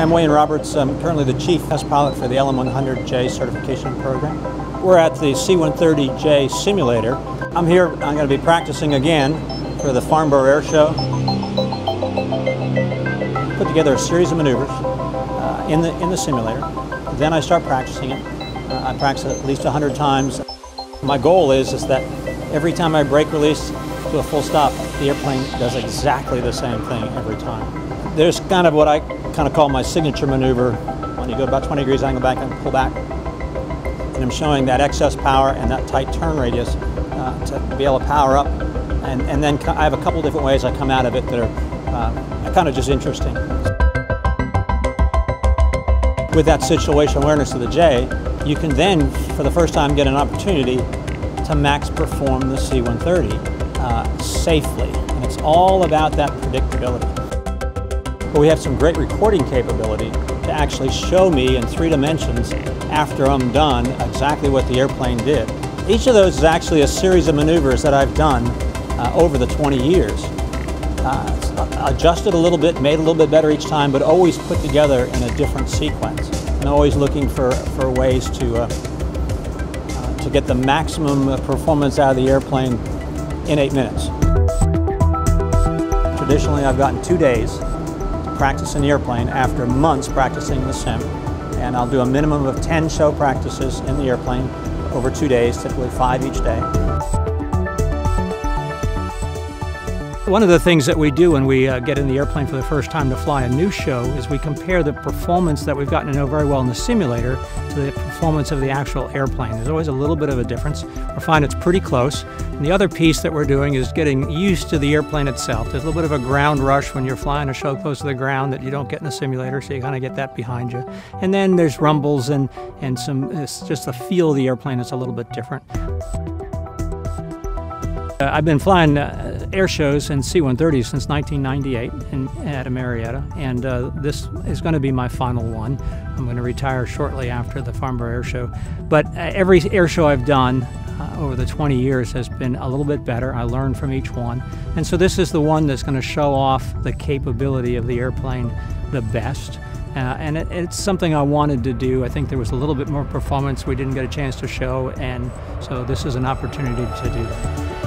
I'm Wayne Roberts. I'm currently the chief test pilot for the LM100J certification program. We're at the C130J simulator. I'm here, I'm going to be practicing again for the Farnborough Air Show. Put together a series of maneuvers uh, in, the, in the simulator. Then I start practicing it. Uh, I practice it at least 100 times. My goal is, is that every time I brake release, to a full stop, the airplane does exactly the same thing every time. There's kind of what I kind of call my signature maneuver. When you go about 20 degrees angle back and pull back, and I'm showing that excess power and that tight turn radius uh, to be able to power up. And, and then I have a couple different ways I come out of it that are uh, kind of just interesting. With that situational awareness of the J, you can then, for the first time, get an opportunity to max perform the C-130 uh, safely. And it's all about that predictability. But we have some great recording capability to actually show me in three dimensions after I'm done exactly what the airplane did. Each of those is actually a series of maneuvers that I've done uh, over the 20 years. Uh, adjusted a little bit, made a little bit better each time, but always put together in a different sequence. And always looking for, for ways to, uh, uh to get the maximum performance out of the airplane in eight minutes. Traditionally, I've gotten two days to practice in the airplane after months practicing the sim and I'll do a minimum of 10 show practices in the airplane over two days, typically five each day. One of the things that we do when we uh, get in the airplane for the first time to fly a new show is we compare the performance that we've gotten to know very well in the simulator to the performance of the actual airplane. There's always a little bit of a difference. We find it's pretty close. And the other piece that we're doing is getting used to the airplane itself. There's a little bit of a ground rush when you're flying a show close to the ground that you don't get in the simulator, so you kind of get that behind you. And then there's rumbles and, and some, it's just the feel of the airplane is a little bit different. Uh, I've been flying uh, air shows and C-130s since 1998 in, at Marietta, and uh, this is going to be my final one. I'm going to retire shortly after the Farnborough Air Show. But uh, every air show I've done uh, over the 20 years has been a little bit better. I learned from each one. And so this is the one that's going to show off the capability of the airplane the best. Uh, and it, it's something I wanted to do. I think there was a little bit more performance we didn't get a chance to show, and so this is an opportunity to do that.